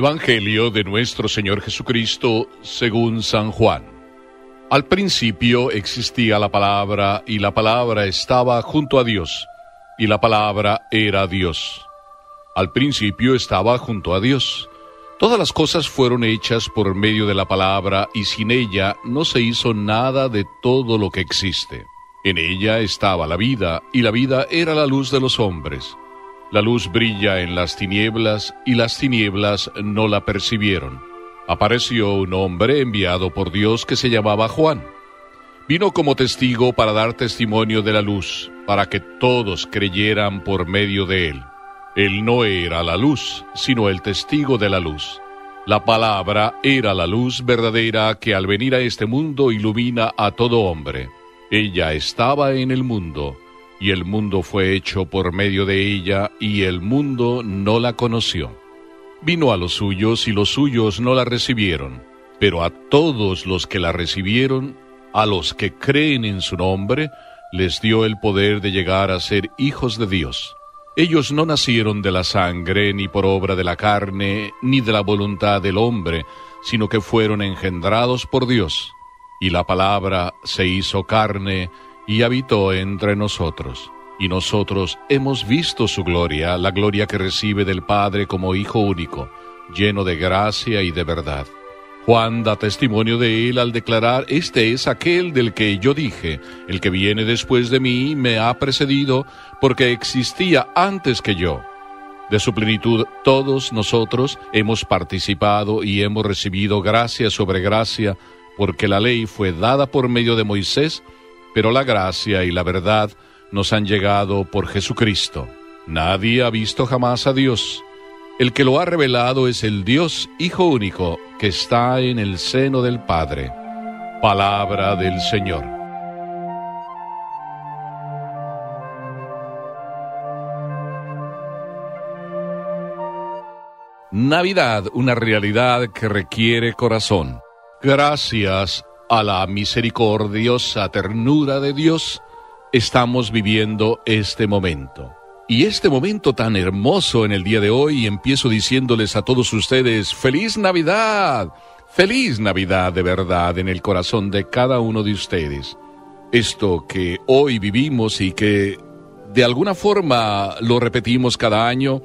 Evangelio de nuestro Señor Jesucristo según San Juan. Al principio existía la palabra y la palabra estaba junto a Dios y la palabra era Dios. Al principio estaba junto a Dios. Todas las cosas fueron hechas por medio de la palabra y sin ella no se hizo nada de todo lo que existe. En ella estaba la vida y la vida era la luz de los hombres. La luz brilla en las tinieblas y las tinieblas no la percibieron. Apareció un hombre enviado por Dios que se llamaba Juan. Vino como testigo para dar testimonio de la luz, para que todos creyeran por medio de él. Él no era la luz, sino el testigo de la luz. La palabra era la luz verdadera que al venir a este mundo ilumina a todo hombre. Ella estaba en el mundo y el mundo fue hecho por medio de ella, y el mundo no la conoció. Vino a los suyos, y los suyos no la recibieron, pero a todos los que la recibieron, a los que creen en su nombre, les dio el poder de llegar a ser hijos de Dios. Ellos no nacieron de la sangre, ni por obra de la carne, ni de la voluntad del hombre, sino que fueron engendrados por Dios. Y la palabra se hizo carne, y habitó entre nosotros. Y nosotros hemos visto su gloria, la gloria que recibe del Padre como Hijo único, lleno de gracia y de verdad. Juan da testimonio de él al declarar, Este es aquel del que yo dije, el que viene después de mí me ha precedido, porque existía antes que yo. De su plenitud todos nosotros hemos participado y hemos recibido gracia sobre gracia, porque la ley fue dada por medio de Moisés, pero la gracia y la verdad nos han llegado por Jesucristo. Nadie ha visto jamás a Dios. El que lo ha revelado es el Dios Hijo único que está en el seno del Padre. Palabra del Señor. Navidad, una realidad que requiere corazón. Gracias a la misericordiosa ternura de Dios, estamos viviendo este momento. Y este momento tan hermoso en el día de hoy, empiezo diciéndoles a todos ustedes, feliz Navidad, feliz Navidad de verdad en el corazón de cada uno de ustedes. Esto que hoy vivimos y que de alguna forma lo repetimos cada año,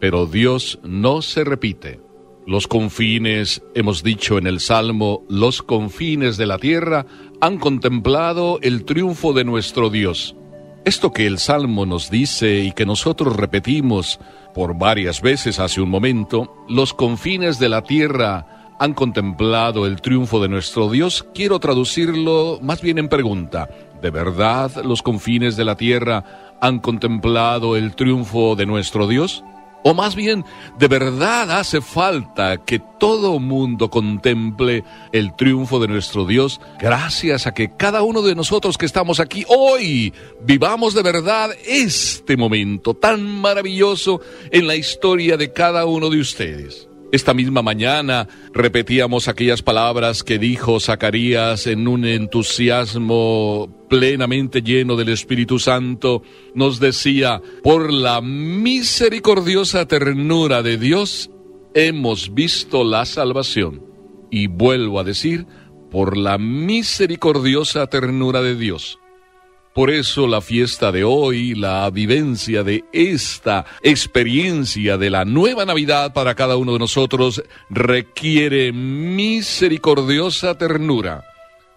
pero Dios no se repite. Los confines, hemos dicho en el Salmo, los confines de la tierra han contemplado el triunfo de nuestro Dios. Esto que el Salmo nos dice y que nosotros repetimos por varias veces hace un momento, los confines de la tierra han contemplado el triunfo de nuestro Dios, quiero traducirlo más bien en pregunta. ¿De verdad los confines de la tierra han contemplado el triunfo de nuestro Dios? O más bien, de verdad hace falta que todo mundo contemple el triunfo de nuestro Dios gracias a que cada uno de nosotros que estamos aquí hoy vivamos de verdad este momento tan maravilloso en la historia de cada uno de ustedes. Esta misma mañana repetíamos aquellas palabras que dijo Zacarías en un entusiasmo plenamente lleno del Espíritu Santo. Nos decía, por la misericordiosa ternura de Dios hemos visto la salvación. Y vuelvo a decir, por la misericordiosa ternura de Dios. Por eso la fiesta de hoy, la vivencia de esta experiencia de la nueva Navidad para cada uno de nosotros requiere misericordiosa ternura.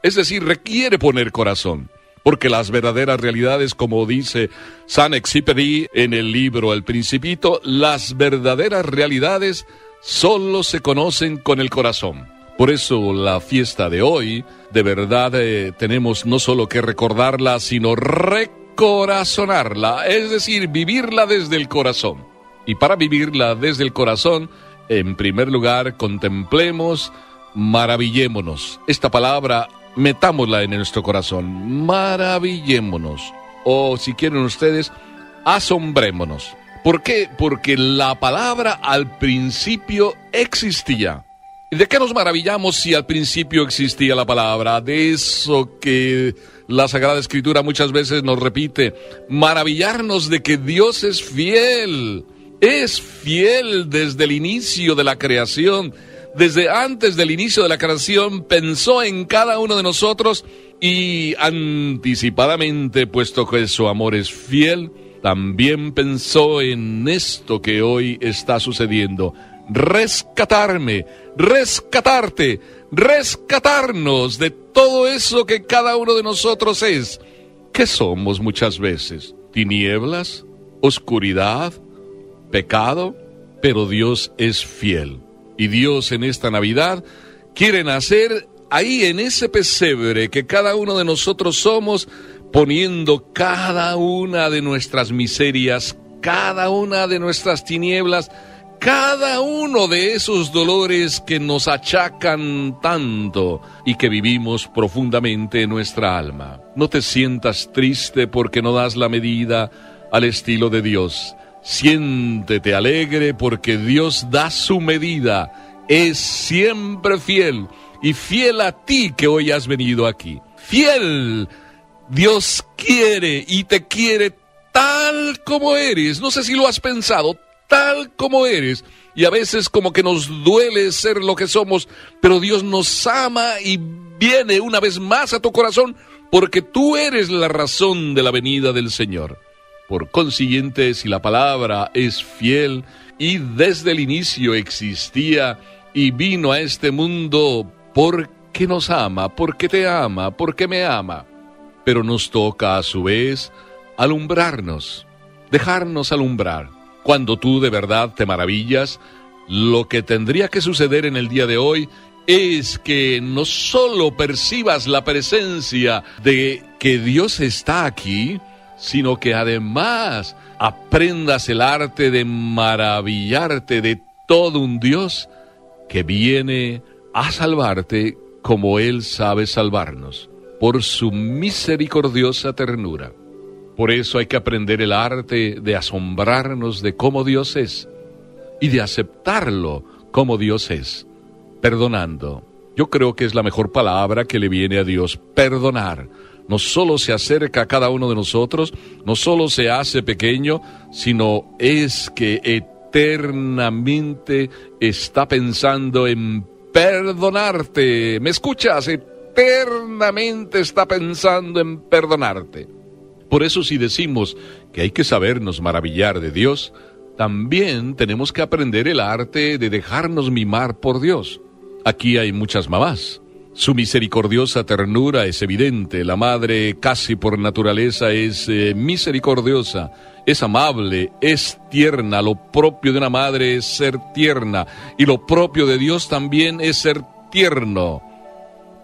Es decir, requiere poner corazón. Porque las verdaderas realidades, como dice San Exupéry en el libro El Principito, las verdaderas realidades solo se conocen con el corazón. Por eso la fiesta de hoy, de verdad eh, tenemos no solo que recordarla, sino recorazonarla, es decir, vivirla desde el corazón. Y para vivirla desde el corazón, en primer lugar, contemplemos, maravillémonos. Esta palabra, metámosla en nuestro corazón, maravillémonos. O si quieren ustedes, asombrémonos. ¿Por qué? Porque la palabra al principio existía ¿De qué nos maravillamos si al principio existía la palabra? De eso que la Sagrada Escritura muchas veces nos repite, maravillarnos de que Dios es fiel, Es fiel desde el inicio de la creación. Desde antes del inicio de la creación pensó en cada uno de nosotros y anticipadamente, puesto que su amor es fiel, también pensó en esto que hoy está sucediendo. Rescatarme, rescatarte, rescatarnos de todo eso que cada uno de nosotros es. ¿Qué somos muchas veces? ¿Tinieblas? ¿Oscuridad? ¿Pecado? Pero Dios es fiel. Y Dios en esta Navidad quiere nacer ahí en ese pesebre que cada uno de nosotros somos, poniendo cada una de nuestras miserias, cada una de nuestras tinieblas, cada uno de esos dolores que nos achacan tanto y que vivimos profundamente en nuestra alma. No te sientas triste porque no das la medida al estilo de Dios. Siéntete alegre porque Dios da su medida. Es siempre fiel y fiel a ti que hoy has venido aquí. Fiel. Dios quiere y te quiere tal como eres. No sé si lo has pensado, tal como eres. Y a veces como que nos duele ser lo que somos, pero Dios nos ama y viene una vez más a tu corazón porque tú eres la razón de la venida del Señor. Por consiguiente, si la palabra es fiel y desde el inicio existía y vino a este mundo porque nos ama, porque te ama, porque me ama, pero nos toca a su vez alumbrarnos, dejarnos alumbrar cuando tú de verdad te maravillas, lo que tendría que suceder en el día de hoy es que no solo percibas la presencia de que Dios está aquí, sino que además aprendas el arte de maravillarte de todo un Dios que viene a salvarte como Él sabe salvarnos, por su misericordiosa ternura. Por eso hay que aprender el arte de asombrarnos de cómo Dios es y de aceptarlo como Dios es, perdonando. Yo creo que es la mejor palabra que le viene a Dios, perdonar. No solo se acerca a cada uno de nosotros, no solo se hace pequeño, sino es que eternamente está pensando en perdonarte. ¿Me escuchas? Eternamente está pensando en perdonarte. Por eso si decimos que hay que sabernos maravillar de Dios, también tenemos que aprender el arte de dejarnos mimar por Dios. Aquí hay muchas mamás. Su misericordiosa ternura es evidente. La madre casi por naturaleza es eh, misericordiosa, es amable, es tierna. Lo propio de una madre es ser tierna y lo propio de Dios también es ser tierno.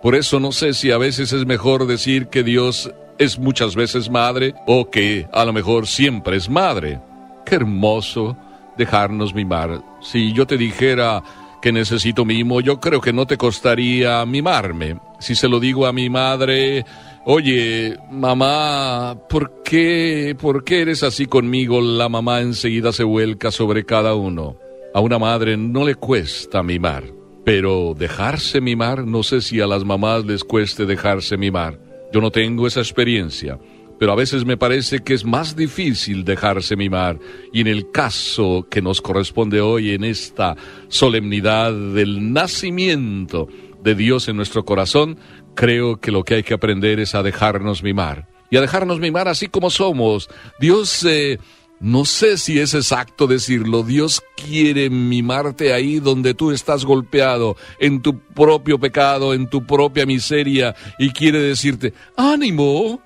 Por eso no sé si a veces es mejor decir que Dios es muchas veces madre o que a lo mejor siempre es madre. Qué hermoso dejarnos mimar. Si yo te dijera que necesito mimo, yo creo que no te costaría mimarme. Si se lo digo a mi madre, oye, mamá, ¿por qué, por qué eres así conmigo? La mamá enseguida se vuelca sobre cada uno. A una madre no le cuesta mimar, pero dejarse mimar, no sé si a las mamás les cueste dejarse mimar. Yo no tengo esa experiencia, pero a veces me parece que es más difícil dejarse mimar. Y en el caso que nos corresponde hoy, en esta solemnidad del nacimiento de Dios en nuestro corazón, creo que lo que hay que aprender es a dejarnos mimar. Y a dejarnos mimar así como somos. Dios eh, no sé si es exacto decirlo, Dios quiere mimarte ahí donde tú estás golpeado, en tu propio pecado, en tu propia miseria, y quiere decirte, ánimo,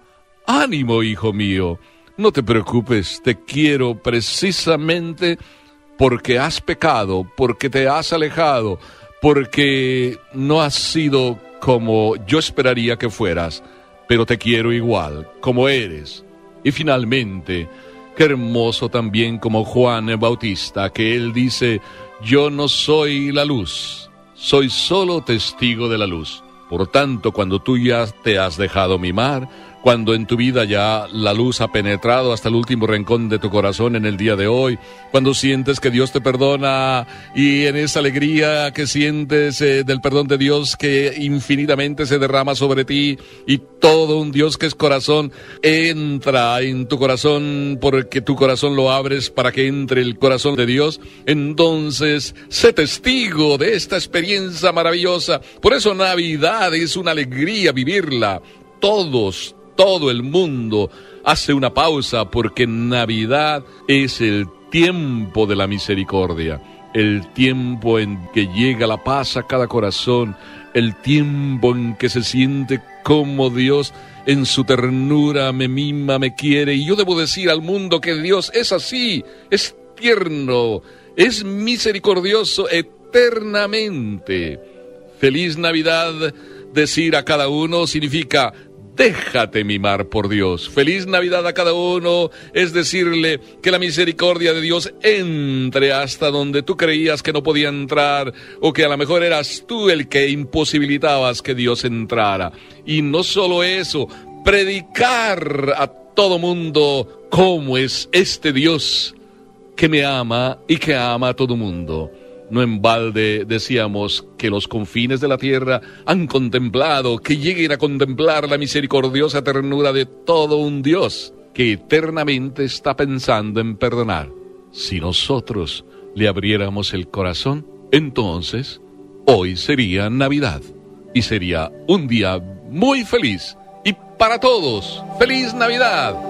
ánimo, hijo mío, no te preocupes, te quiero precisamente porque has pecado, porque te has alejado, porque no has sido como yo esperaría que fueras, pero te quiero igual, como eres. Y finalmente, Qué hermoso también como Juan Bautista, que él dice, yo no soy la luz, soy solo testigo de la luz. Por tanto, cuando tú ya te has dejado mimar, cuando en tu vida ya la luz ha penetrado hasta el último rincón de tu corazón en el día de hoy, cuando sientes que Dios te perdona y en esa alegría que sientes eh, del perdón de Dios que infinitamente se derrama sobre ti y todo un Dios que es corazón entra en tu corazón porque tu corazón lo abres para que entre el corazón de Dios, entonces sé testigo de esta experiencia maravillosa. Por eso Navidad es una alegría vivirla. Todos, todo el mundo hace una pausa porque Navidad es el tiempo de la misericordia, el tiempo en que llega la paz a cada corazón, el tiempo en que se siente como Dios en su ternura me mima, me quiere. Y yo debo decir al mundo que Dios es así, es tierno, es misericordioso eternamente. Feliz Navidad, decir a cada uno significa déjate mimar por Dios. Feliz Navidad a cada uno es decirle que la misericordia de Dios entre hasta donde tú creías que no podía entrar o que a lo mejor eras tú el que imposibilitabas que Dios entrara. Y no solo eso, predicar a todo mundo cómo es este Dios que me ama y que ama a todo mundo. No en balde decíamos que los confines de la tierra han contemplado, que lleguen a contemplar la misericordiosa ternura de todo un Dios que eternamente está pensando en perdonar. Si nosotros le abriéramos el corazón, entonces hoy sería Navidad y sería un día muy feliz. Y para todos, feliz Navidad.